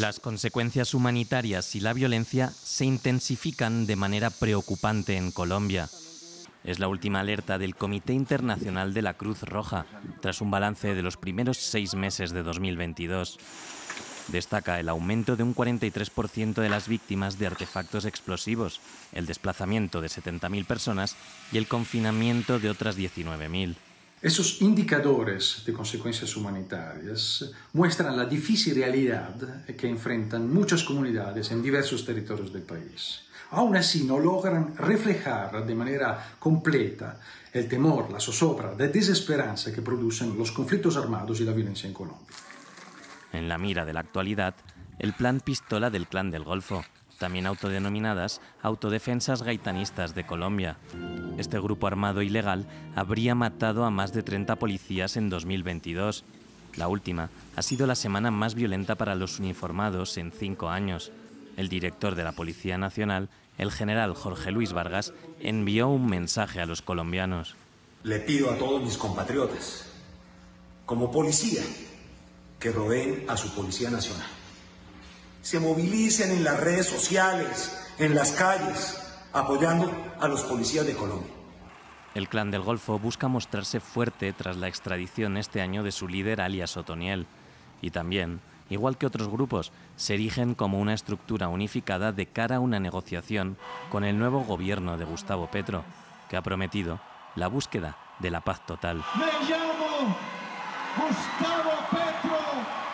Las consecuencias humanitarias y la violencia se intensifican de manera preocupante en Colombia. Es la última alerta del Comité Internacional de la Cruz Roja, tras un balance de los primeros seis meses de 2022. Destaca el aumento de un 43% de las víctimas de artefactos explosivos, el desplazamiento de 70.000 personas y el confinamiento de otras 19.000. Esos indicadores de consecuencias humanitarias muestran la difícil realidad que enfrentan muchas comunidades en diversos territorios del país. Aún así no logran reflejar de manera completa el temor, la zozobra, la desesperanza que producen los conflictos armados y la violencia en Colombia. En la mira de la actualidad, el plan Pistola del Clan del Golfo, también autodenominadas Autodefensas Gaitanistas de Colombia. Este grupo armado ilegal habría matado a más de 30 policías en 2022. La última ha sido la semana más violenta para los uniformados en cinco años. El director de la Policía Nacional, el general Jorge Luis Vargas, envió un mensaje a los colombianos. Le pido a todos mis compatriotas, como policía, que rodeen a su Policía Nacional. Se movilicen en las redes sociales, en las calles, apoyando a los policías de Colombia. El clan del Golfo busca mostrarse fuerte tras la extradición este año de su líder alias Otoniel. Y también, igual que otros grupos, se erigen como una estructura unificada de cara a una negociación con el nuevo gobierno de Gustavo Petro, que ha prometido la búsqueda de la paz total. Me llamo Gustavo Petro